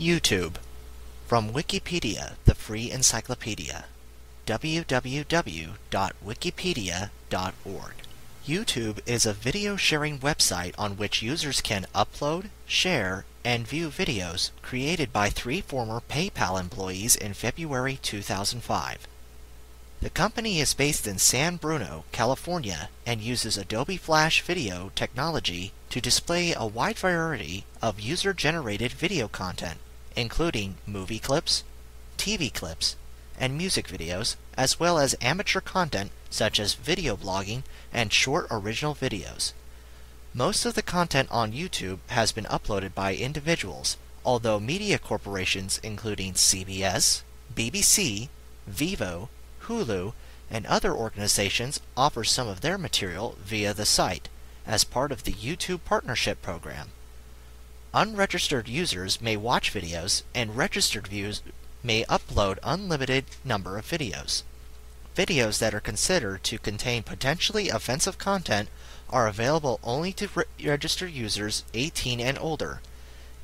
YouTube. From Wikipedia, the free encyclopedia. www.wikipedia.org. YouTube is a video sharing website on which users can upload, share, and view videos created by three former PayPal employees in February 2005. The company is based in San Bruno, California, and uses Adobe Flash Video technology to display a wide variety of user generated video content, including movie clips, TV clips, and music videos, as well as amateur content such as video blogging and short original videos. Most of the content on YouTube has been uploaded by individuals, although media corporations including CBS, BBC, Vevo, Hulu, and other organizations offer some of their material via the site as part of the YouTube Partnership Program. Unregistered users may watch videos, and registered viewers may upload unlimited number of videos. Videos that are considered to contain potentially offensive content are available only to re- registered users 18 and older.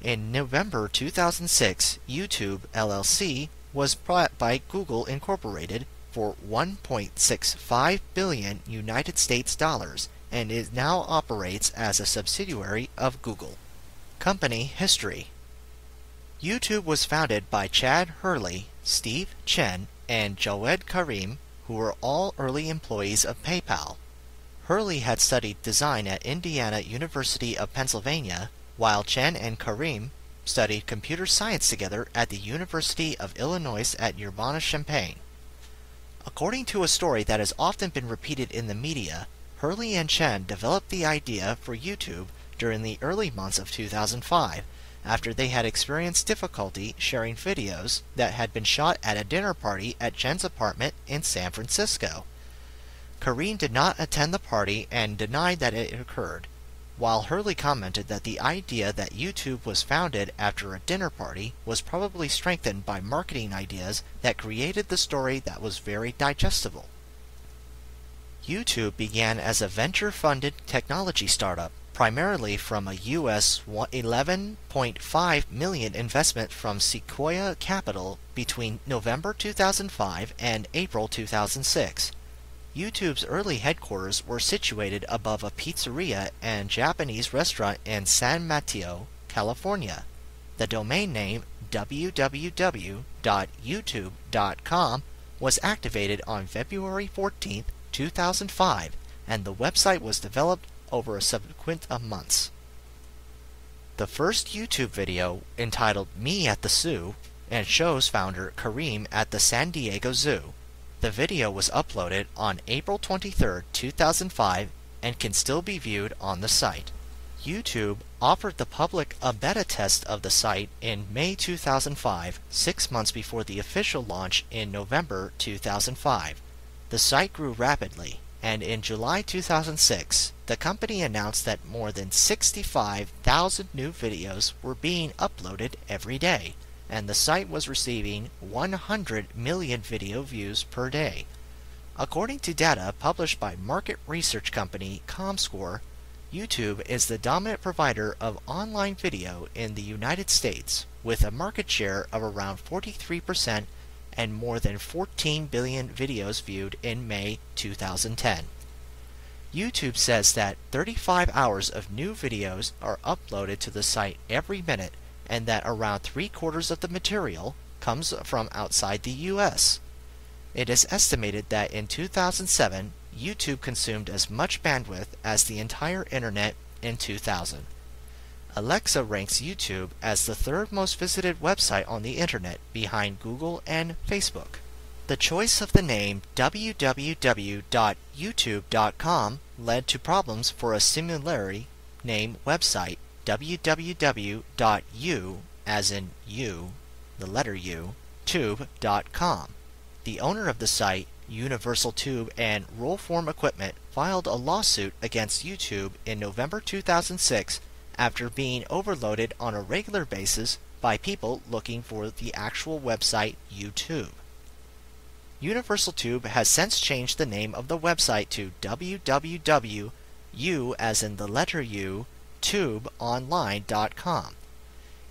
In November 2006, YouTube LLC was bought by Google Incorporated for 1.65 billion United States dollars and it now operates as a subsidiary of Google. Company history YouTube was founded by Chad Hurley, Steve Chen, and Jawed Karim, who were all early employees of PayPal. Hurley had studied design at Indiana University of Pennsylvania, while Chen and Karim studied computer science together at the University of Illinois at Urbana-Champaign. According to a story that has often been repeated in the media, Hurley and Chen developed the idea for YouTube during the early months of 2005 after they had experienced difficulty sharing videos that had been shot at a dinner party at Jen's apartment in San Francisco. Karim did not attend the party and denied that it occurred, while Hurley commented that the idea that YouTube was founded after a dinner party was probably strengthened by marketing ideas that created the story that was very digestible. YouTube began as a venture funded technology startup, primarily from a US 11.5 million investment from Sequoia Capital between November 2005 and April 2006. YouTube's early headquarters were situated above a pizzeria and Japanese restaurant in San Mateo, California. The domain name www.youtube.com was activated on February 14, 2005, and the website was developed over a subsequent of months. The first YouTube video, entitled Me at the Zoo, and shows founder Karim at the San Diego Zoo. The video was uploaded on April 23, 2005, and can still be viewed on the site. YouTube offered the public a beta test of the site in May 2005, six months before the official launch in November 2005. The site grew rapidly, and in July 2006, the company announced that more than 65,000 new videos were being uploaded every day and the site was receiving 100 million video views per day. According to data published by market research company ComScore, YouTube is the dominant provider of online video in the United States, with a market share of around 43% and more than 14 billion videos viewed in May 2010. YouTube says that 35 hours of new videos are uploaded to the site every minute and that around three quarters of the material comes from outside the US. It is estimated that in 2007, YouTube consumed as much bandwidth as the entire internet in 2000. Alexa ranks YouTube as the third most visited website on the internet behind Google and Facebook. The choice of the name www.youtube.com led to problems for a similarly named website www.u, as in u, the letter u, tube.com. The owner of the site, Universal Tube and Rollform Equipment, filed a lawsuit against YouTube in November 2006 after being overloaded on a regular basis by people looking for the actual website YouTube. Universal Tube has since changed the name of the website to www.u as in the letter U tubeonline.com.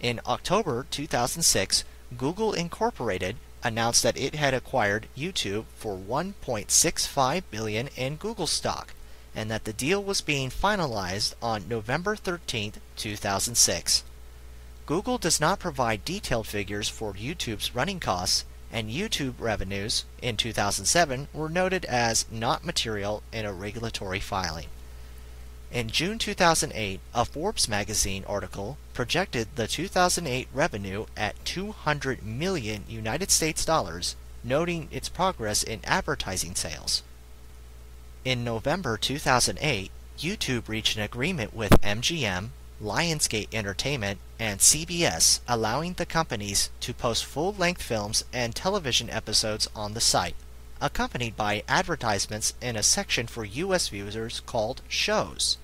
In October 2006, Google Incorporated announced that it had acquired YouTube for 1.65 billion in Google stock and that the deal was being finalized on November 13, 2006. Google does not provide detailed figures for YouTube's running costs, and YouTube revenues in 2007 were noted as not material in a regulatory filing. In June 2008, a Forbes magazine article projected the 2008 revenue at 200 million United States dollars, noting its progress in advertising sales. In November 2008, YouTube reached an agreement with MGM, Lionsgate Entertainment, and CBS, allowing the companies to post full length films and television episodes on the site, accompanied by advertisements in a section for US viewers called Shows.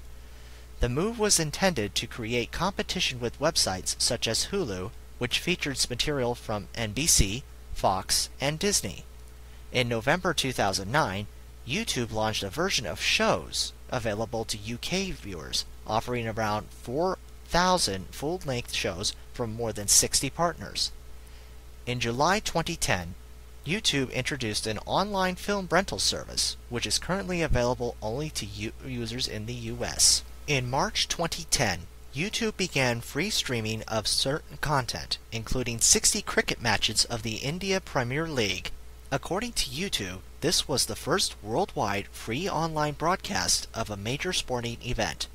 The move was intended to create competition with websites such as Hulu, which features material from NBC, Fox, and Disney. In November 2009, YouTube launched a version of Shows available to UK viewers, offering around 4,000 full length shows from more than 60 partners. In July 2010, YouTube introduced an online film rental service, which is currently available only to users in the US. In March 2010, YouTube began free streaming of certain content, including 60 cricket matches of the India Premier League. According to YouTube, this was the first worldwide free online broadcast of a major sporting event.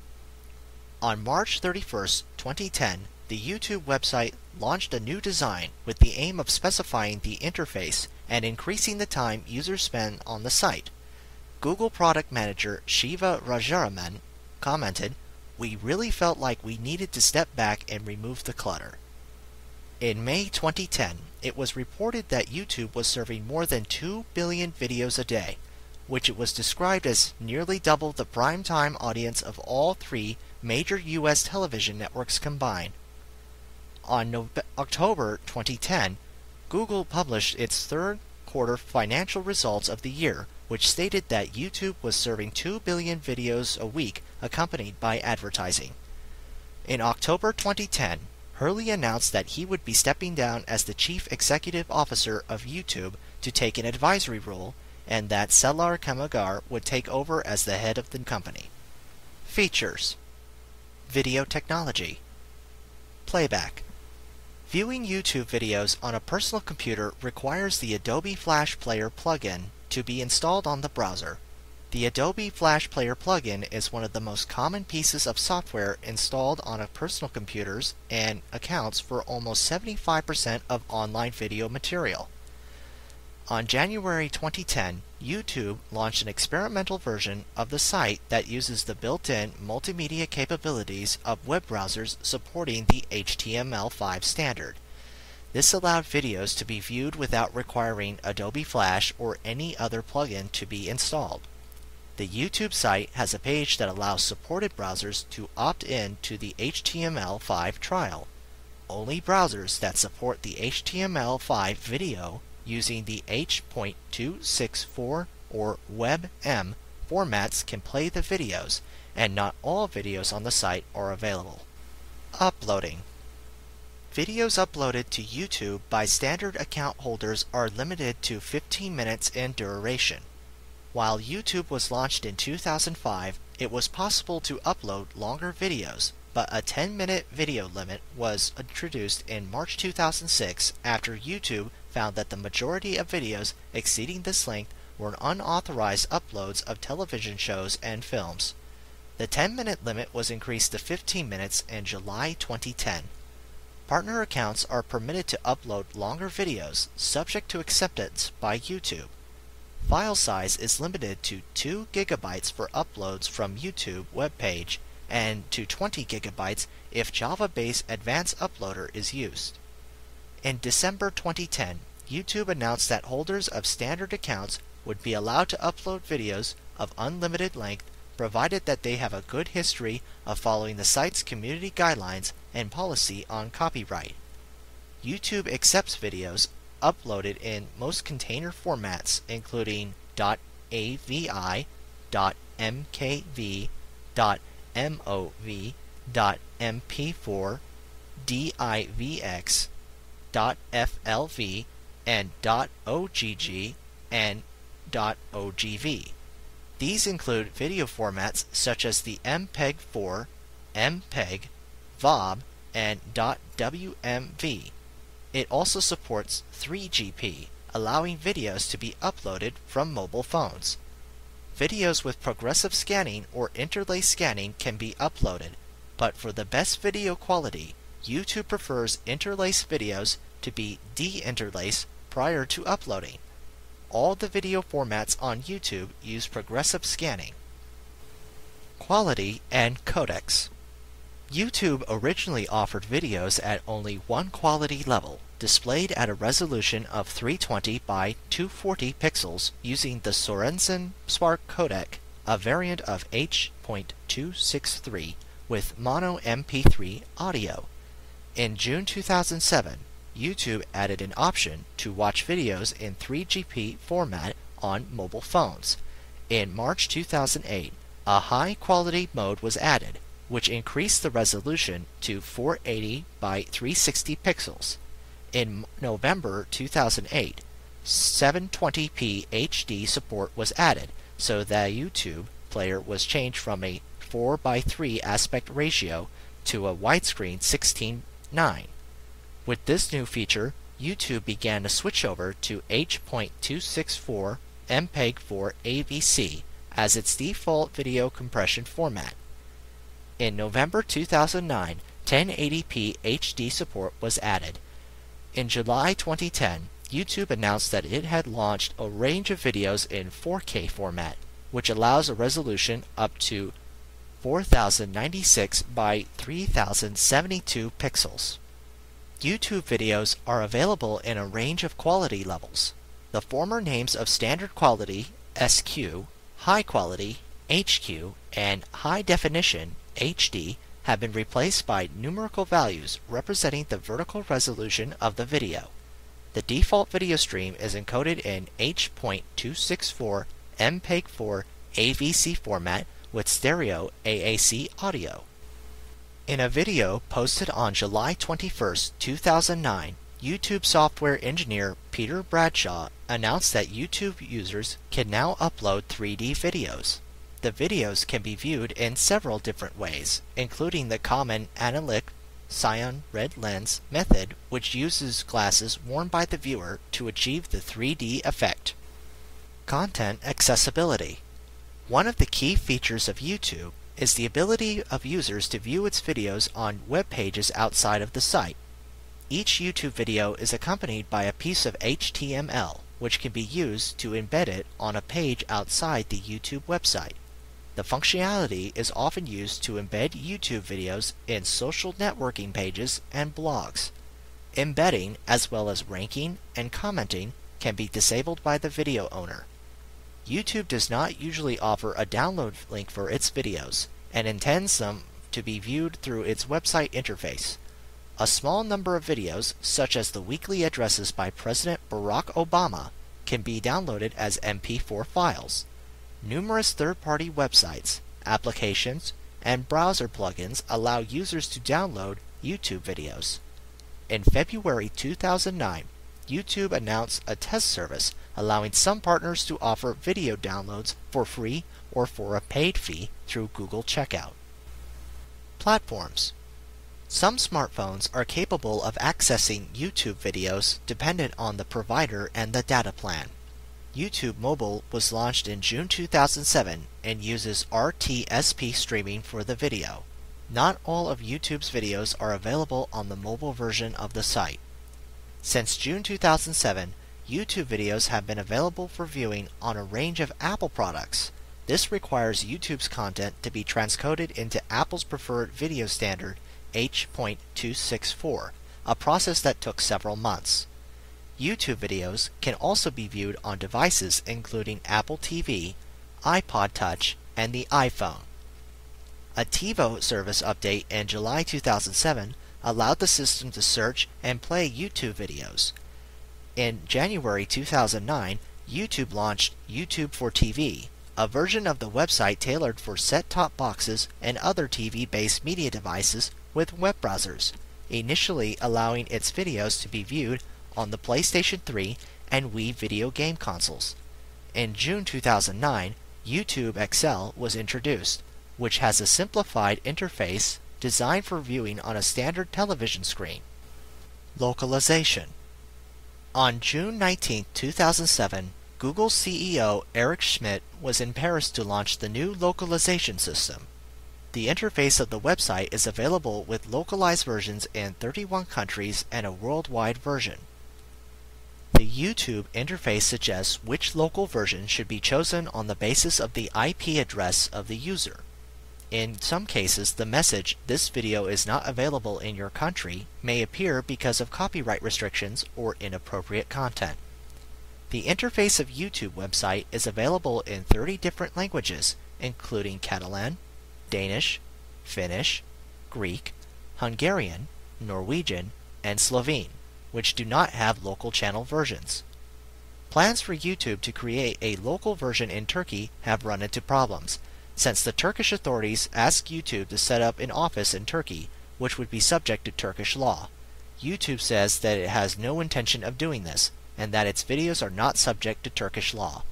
On March 31, 2010, the YouTube website launched a new design with the aim of specifying the interface and increasing the time users spend on the site. Google product manager Shiva Rajaraman commented, We really felt like we needed to step back and remove the clutter. In May 2010, it was reported that YouTube was serving more than 2 billion videos a day, which it was described as nearly double the prime time audience of all three major US television networks combined. On October 2010, Google published its third quarter financial results of the year, which stated that YouTube was serving 2 billion videos a week accompanied by advertising. In October 2010, Hurley announced that he would be stepping down as the chief executive officer of YouTube to take an advisory role, and that Salar Kamangar would take over as the head of the company. Features Video technology Playback Viewing YouTube videos on a personal computer requires the Adobe Flash Player plugin to be installed on the browser. The Adobe Flash Player plugin is one of the most common pieces of software installed on a personal computers and accounts for almost 75% of online video material. On January 2010, YouTube launched an experimental version of the site that uses the built-in multimedia capabilities of web browsers supporting the HTML5 standard. This allowed videos to be viewed without requiring Adobe Flash or any other plugin to be installed. The YouTube site has a page that allows supported browsers to opt in to the HTML5 trial. Only browsers that support the HTML5 video using the H.264 or WebM formats can play the videos, and not all videos on the site are available. Uploading Videos uploaded to YouTube by standard account holders are limited to 15 minutes in duration. While YouTube was launched in 2005, it was possible to upload longer videos, but a 10 minute video limit was introduced in March 2006 after YouTube found that the majority of videos exceeding this length were unauthorized uploads of television shows and films. The 10 minute limit was increased to 15 minutes in July 2010. Partner accounts are permitted to upload longer videos subject to acceptance by YouTube. File size is limited to 2 gigabytes for uploads from YouTube webpage and to 20 gigabytes if Java-based Advanced Uploader is used. In December 2010, YouTube announced that holders of standard accounts would be allowed to upload videos of unlimited length provided that they have a good history of following the site's community guidelines and policy on copyright. YouTube accepts videos uploaded in most container formats including .avi, .mkv, .mov, .mp4, .divx, .flv, and .ogg and .ogv. These include video formats such as the MPEG-4, MPEG, VOB, and .wmv. It also supports 3GP, allowing videos to be uploaded from mobile phones. Videos with progressive scanning or interlace scanning can be uploaded, but for the best video quality, YouTube prefers interlace videos to be de-interlace prior to uploading. All the video formats on YouTube use progressive scanning. Quality and codecs. YouTube originally offered videos at only one quality level, displayed at a resolution of 320 by 240 pixels using the Sorensen Spark codec, a variant of H.263 with mono MP3 audio. In June 2007, YouTube added an option to watch videos in 3GP format on mobile phones. In March 2008, a high quality mode was added, which increased the resolution to 480 by 360 pixels. In November 2008, 720p HD support was added, so the YouTube player was changed from a 4 by 3 aspect ratio to a widescreen 16:9. With this new feature, YouTube began to switch over to H.264 MPEG-4 AVC as its default video compression format. In November 2009, 1080p HD support was added. In July 2010, YouTube announced that it had launched a range of videos in 4K format, which allows a resolution up to 4096 by 3072 pixels. YouTube videos are available in a range of quality levels. The former names of standard quality, SQ, high quality, HQ, and high definition, HD, have been replaced by numerical values representing the vertical resolution of the video. The default video stream is encoded in H.264 MPEG-4 AVC format with stereo AAC audio. In a video posted on July 21, 2009, YouTube software engineer Peter Bradshaw announced that YouTube users can now upload 3D videos. The videos can be viewed in several different ways, including the common Anaglyph Cyan red lens method, which uses glasses worn by the viewer to achieve the 3D effect. Content accessibility. One of the key features of YouTube is the ability of users to view its videos on web pages outside of the site. Each YouTube video is accompanied by a piece of HTML, which can be used to embed it on a page outside the YouTube website. The functionality is often used to embed YouTube videos in social networking pages and blogs. Embedding, as well as ranking and commenting, can be disabled by the video owner. YouTube does not usually offer a download link for its videos and intends them to be viewed through its website interface. A small number of videos, such as the weekly addresses by President Barack Obama, can be downloaded as MP4 files. Numerous third-party websites, applications, and browser plugins allow users to download YouTube videos. In February 2009, YouTube announced a test service allowing some partners to offer video downloads for free or for a paid fee through Google Checkout. Platforms Some smartphones are capable of accessing YouTube videos dependent on the provider and the data plan. YouTube Mobile was launched in June 2007 and uses RTSP streaming for the video. Not all of YouTube's videos are available on the mobile version of the site. Since June 2007, YouTube videos have been available for viewing on a range of Apple products. This requires YouTube's content to be transcoded into Apple's preferred video standard H.264, a process that took several months. YouTube videos can also be viewed on devices including Apple TV, iPod Touch, and the iPhone. A TiVo service update in July 2007 allowed the system to search and play YouTube videos. In January 2009, YouTube launched YouTube for TV, a version of the website tailored for set top boxes and other TV based media devices with web browsers. initially allowing its videos to be viewed on the PlayStation 3 and Wii video game consoles. In June 2009, YouTube XL was introduced, which has a simplified interface designed for viewing on a standard television screen. Localization On June 19, 2007, Google CEO Eric Schmidt was in Paris to launch the new localization system. The interface of the website is available with localized versions in 31 countries and a worldwide version. The YouTube interface suggests which local version should be chosen on the basis of the IP address of the user. In some cases, the message, this video is not available in your country, may appear because of copyright restrictions or inappropriate content. The interface of YouTube website is available in 30 different languages, including Catalan, Danish, Finnish, Greek, Hungarian, Norwegian, and Slovene, which do not have local channel versions. Plans for YouTube to create a local version in Turkey have run into problems, since the Turkish authorities asked YouTube to set up an office in Turkey, which would be subject to Turkish law. YouTube says that it has no intention of doing this, and that its videos are not subject to Turkish law.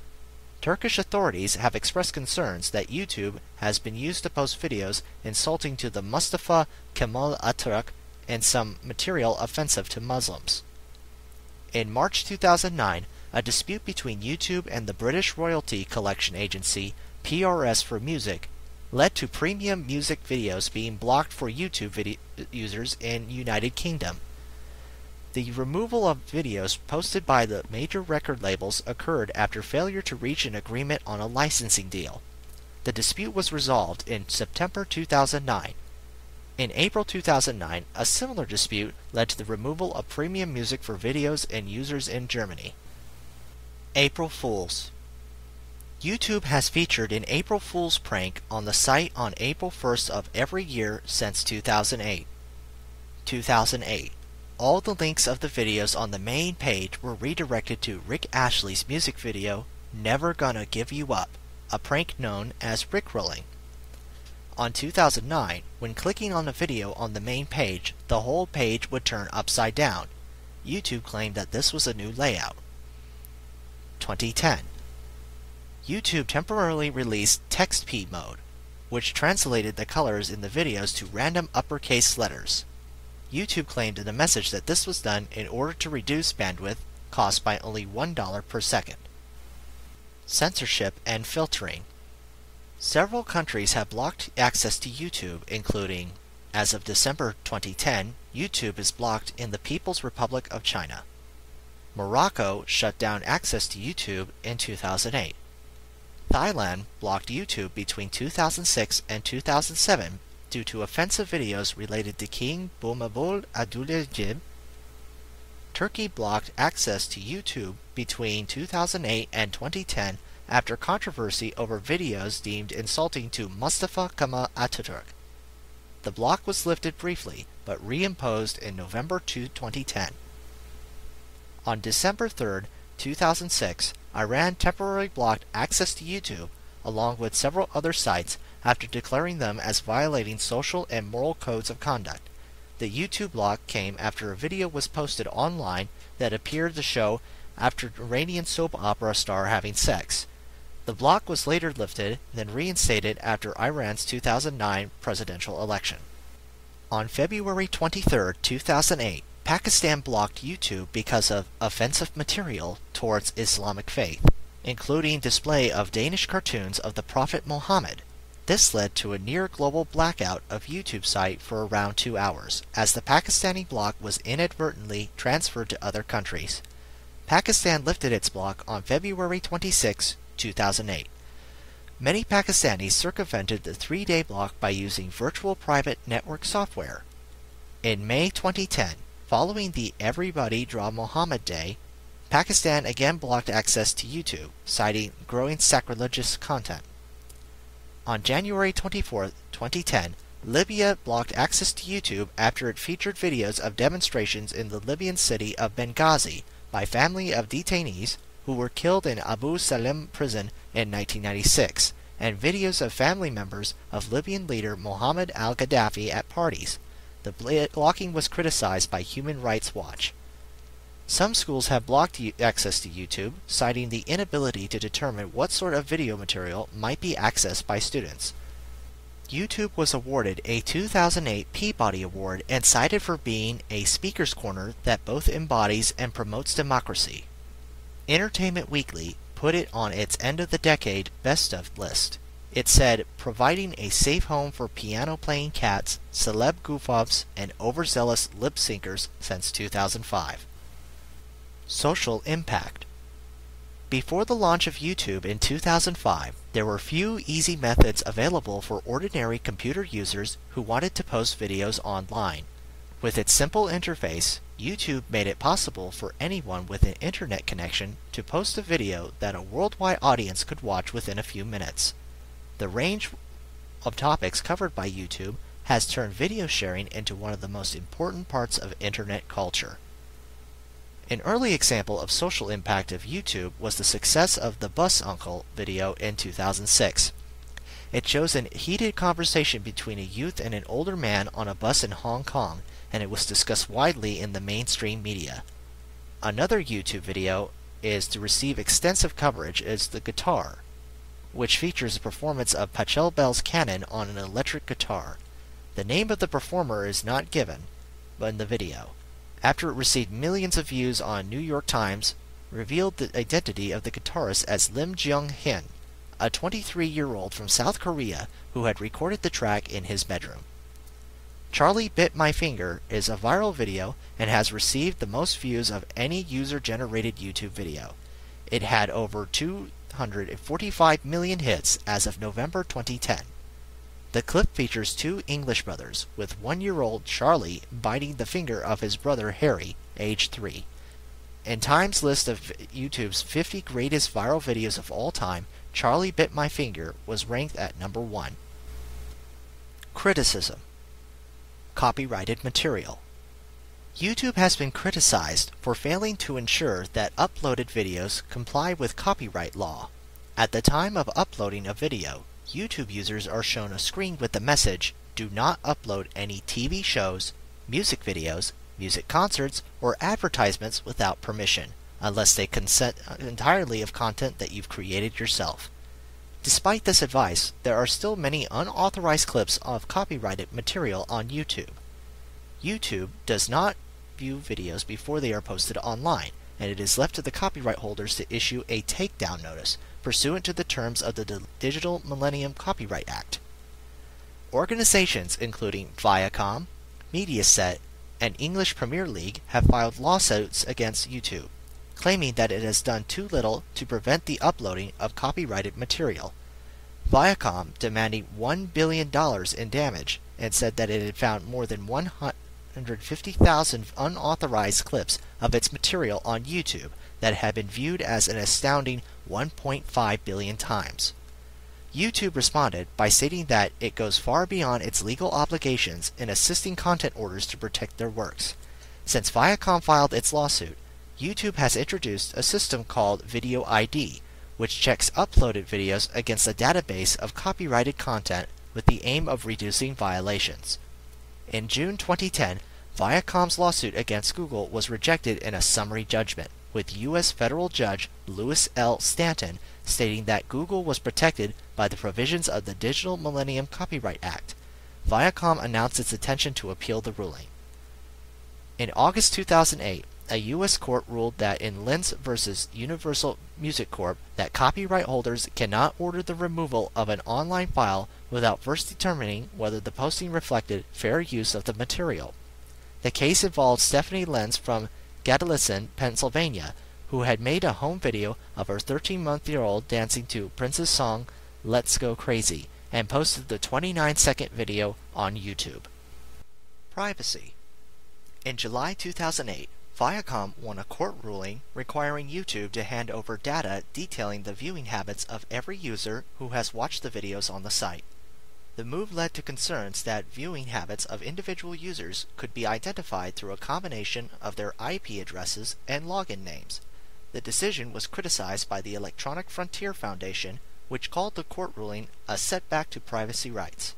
Turkish authorities have expressed concerns that YouTube has been used to post videos insulting to the Mustafa Kemal Atatürk and some material offensive to Muslims. In March 2009, a dispute between YouTube and the British royalty collection agency PRS for Music led to premium music videos being blocked for YouTube users in United Kingdom. The removal of videos posted by the major record labels occurred after failure to reach an agreement on a licensing deal. The dispute was resolved in September 2009. In April 2009, a similar dispute led to the removal of premium music for videos and users in Germany. April Fools YouTube has featured an April Fool's prank on the site on April 1st of every year since 2008. 2008 all the links of the videos on the main page were redirected to Rick Astley's music video, Never Gonna Give You Up, a prank known as Rickrolling. On 2009, when clicking on a video on the main page, the whole page would turn upside down. YouTube claimed that this was a new layout. 2010 YouTube temporarily released TextP mode, which translated the colors in the videos to random uppercase letters. YouTube claimed in a message that this was done in order to reduce bandwidth cost by only $1 per second. Censorship and filtering. Several countries have blocked access to YouTube, including, as of December 2010, YouTube is blocked in the People's Republic of China. Morocco shut down access to YouTube in 2008. Thailand blocked YouTube between 2006 and 2007 due to offensive videos related to King Bhumibol Adulyadej. Turkey blocked access to YouTube between 2008 and 2010 after controversy over videos deemed insulting to Mustafa Kemal Atatürk. The block was lifted briefly, but reimposed in November 2010. On December 3, 2006, Iran temporarily blocked access to YouTube, along with several other sites after declaring them as violating social and moral codes of conduct. The YouTube block came after a video was posted online that appeared to show after Iranian soap opera star having sex. The block was later lifted, then reinstated after Iran's 2009 presidential election. On February 23, 2008, Pakistan blocked YouTube because of offensive material towards Islamic faith, including display of Danish cartoons of the Prophet Muhammad, this led to a near global blackout of YouTube site for around two hours, as the Pakistani block was inadvertently transferred to other countries. Pakistan lifted its block on February 26, 2008. Many Pakistanis circumvented the three day block by using virtual private network software. In May 2010, following the Everybody Draw Muhammad Day, Pakistan again blocked access to YouTube, citing growing sacrilegious content. On January 24, 2010, Libya blocked access to YouTube after it featured videos of demonstrations in the Libyan city of Benghazi by family of detainees who were killed in Abu Salim prison in 1996, and videos of family members of Libyan leader Muammar al-Gaddafi at parties. The blocking was criticized by Human Rights Watch. Some schools have blocked access to YouTube, citing the inability to determine what sort of video material might be accessed by students. YouTube was awarded a 2008 Peabody Award and cited for being a speaker's corner that both embodies and promotes democracy. Entertainment Weekly put it on its end of the decade best of list. It said, providing a safe home for piano playing cats, celeb goof offs, and overzealous lip syncers since 2005. Social impact. Before the launch of YouTube in 2005, there were few easy methods available for ordinary computer users who wanted to post videos online. With its simple interface, YouTube made it possible for anyone with an internet connection to post a video that a worldwide audience could watch within a few minutes. The range of topics covered by YouTube has turned video sharing into one of the most important parts of internet culture. An early example of social impact of YouTube was the success of the Bus Uncle video in 2006. It shows a heated conversation between a youth and an older man on a bus in Hong Kong, and it was discussed widely in the mainstream media. Another YouTube video is to receive extensive coverage is The Guitar, which features a performance of Pachelbel's canon on an electric guitar. The name of the performer is not given, but in the video after it received millions of views on New York Times, revealed the identity of the guitarist as Lim Jung Hin, a 23-year-old from South Korea who had recorded the track in his bedroom. Charlie Bit My Finger is a viral video and has received the most views of any user-generated YouTube video. It had over 245 million hits as of November 2010. The clip features two English brothers, with one-year-old Charlie biting the finger of his brother Harry, age 3. In Time's list of YouTube's 50 greatest viral videos of all time, Charlie Bit My Finger was ranked at number 1. Criticism Copyrighted Material YouTube has been criticized for failing to ensure that uploaded videos comply with copyright law. At the time of uploading a video, YouTube users are shown a screen with the message, do not upload any TV shows, music videos, music concerts, or advertisements without permission, unless they consent entirely of content that you've created yourself. Despite this advice, there are still many unauthorized clips of copyrighted material on YouTube. YouTube does not view videos before they are posted online, and it is left to the copyright holders to issue a takedown notice, pursuant to the terms of the Digital Millennium Copyright Act. Organizations including Viacom, Mediaset, and English Premier League have filed lawsuits against YouTube, claiming that it has done too little to prevent the uploading of copyrighted material. Viacom demanding $1 billion in damage and said that it had found more than 150,000 unauthorized clips of its material on YouTube that had been viewed as an astounding 1.5 billion times. YouTube responded by stating that it goes far beyond its legal obligations in assisting content orders to protect their works. Since Viacom filed its lawsuit, YouTube has introduced a system called Video ID, which checks uploaded videos against a database of copyrighted content with the aim of reducing violations. In June 2010, Viacom's lawsuit against Google was rejected in a summary judgment with U.S. federal judge Louis L. Stanton stating that Google was protected by the provisions of the Digital Millennium Copyright Act. Viacom announced its intention to appeal the ruling. In August 2008, a U.S. court ruled that in Lenz versus Universal Music Corp. that copyright holders cannot order the removal of an online file without first determining whether the posting reflected fair use of the material. The case involved Stephanie Lenz from Gallitzin, Pennsylvania, who had made a home video of her 13 month year old dancing to Prince's song Let's Go Crazy and posted the 29 second video on YouTube. Privacy In July 2008, Viacom won a court ruling requiring YouTube to hand over data detailing the viewing habits of every user who has watched the videos on the site. The move led to concerns that viewing habits of individual users could be identified through a combination of their IP addresses and login names. The decision was criticized by the Electronic Frontier Foundation, which called the court ruling a setback to privacy rights.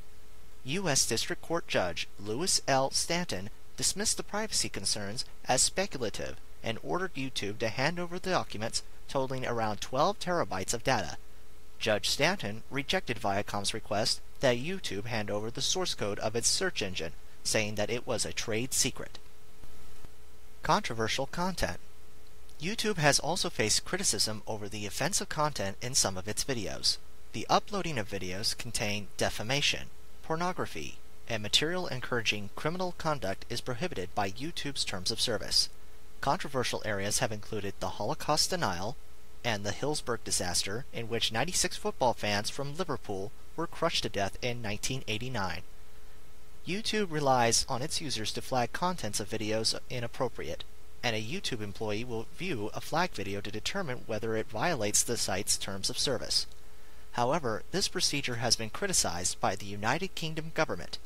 U.S. District Court Judge Louis L. Stanton dismissed the privacy concerns as speculative and ordered YouTube to hand over the documents totaling around 12 terabytes of data. Judge Stanton rejected Viacom's request that YouTube hand over the source code of its search engine, saying that it was a trade secret. Controversial content. YouTube has also faced criticism over the offensive content in some of its videos. The uploading of videos contain defamation, pornography, and material encouraging criminal conduct is prohibited by YouTube's terms of service. Controversial areas have included the Holocaust denial and the Hillsborough disaster, in which 96 football fans from Liverpool were crushed to death in 1989. YouTube relies on its users to flag contents of videos inappropriate, and a YouTube employee will view a flag video to determine whether it violates the site's terms of service. However, this procedure has been criticized by the United Kingdom government.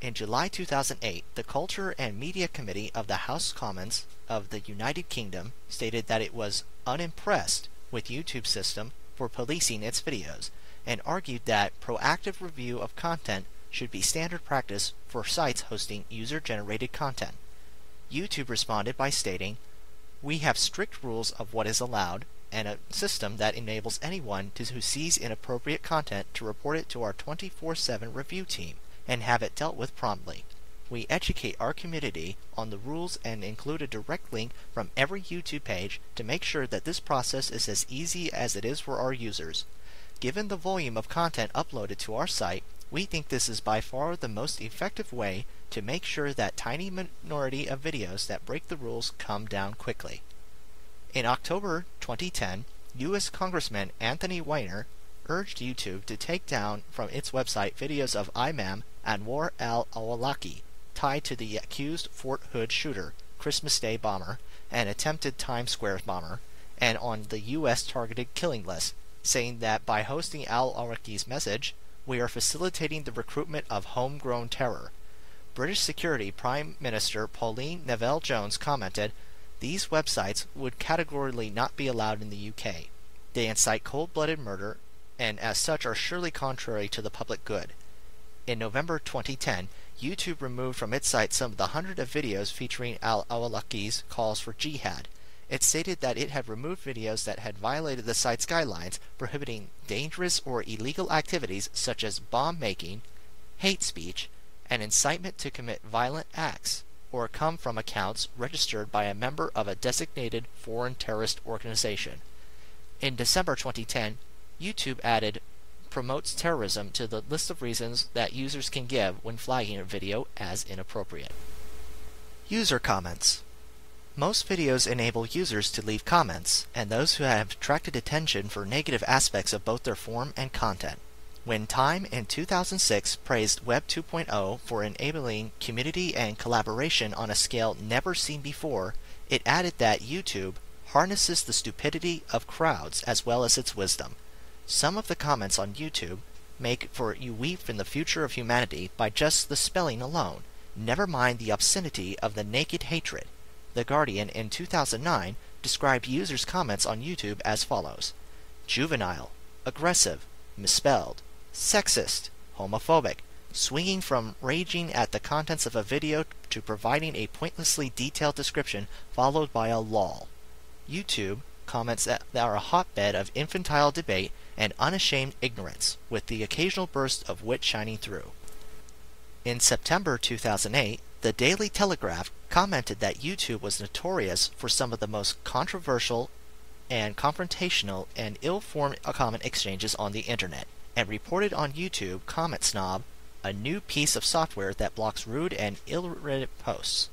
In July 2008, the Culture and Media Committee of the House of Commons of the United Kingdom stated that it was unimpressed with YouTube's system for policing its videos and argued that proactive review of content should be standard practice for sites hosting user generated content. YouTube responded by stating, We have strict rules of what is allowed and a system that enables anyone to, who sees inappropriate content to report it to our 24 7 review team and have it dealt with promptly. We educate our community on the rules and include a direct link from every YouTube page to make sure that this process is as easy as it is for our users. Given the volume of content uploaded to our site, we think this is by far the most effective way to make sure that tiny minority of videos that break the rules come down quickly. In October 2010, U.S. Congressman Anthony Weiner urged YouTube to take down from its website videos of Imam Anwar al-Awlaki tied to the accused Fort Hood shooter, Christmas Day bomber, and attempted Times Square bomber, and on the U.S. targeted killing list, saying that by hosting al-Awlaki's message, we are facilitating the recruitment of homegrown terror. British Security Prime Minister Pauline Neville Jones commented, These websites would categorically not be allowed in the UK. They incite cold blooded murder and as such are surely contrary to the public good. In November 2010, YouTube removed from its site some of the hundred of videos featuring al-Awlaki's calls for jihad. It stated that it had removed videos that had violated the site's guidelines prohibiting dangerous or illegal activities such as bomb making, hate speech, and incitement to commit violent acts, or come from accounts registered by a member of a designated foreign terrorist organization. In December 2010, YouTube added promotes terrorism to the list of reasons that users can give when flagging a video as inappropriate. User comments. Most videos enable users to leave comments, and those who have attracted attention for negative aspects of both their form and content. When Time in 2006 praised Web 2.0 for enabling community and collaboration on a scale never seen before, it added that YouTube harnesses the stupidity of crowds as well as its wisdom. Some of the comments on YouTube make for you weep in the future of humanity by just the spelling alone, never mind the obscenity of the naked hatred. The Guardian in 2009 described users' comments on YouTube as follows juvenile, aggressive, misspelled, sexist, homophobic, swinging from raging at the contents of a video to providing a pointlessly detailed description followed by a lull. YouTube comments that are a hotbed of infantile debate and unashamed ignorance, with the occasional burst of wit shining through. In September 2008, the Daily Telegraph commented that YouTube was notorious for some of the most controversial and confrontational and ill-formed comment exchanges on the internet, and reported on YouTube Comment Snob, a new piece of software that blocks rude and ill-written posts.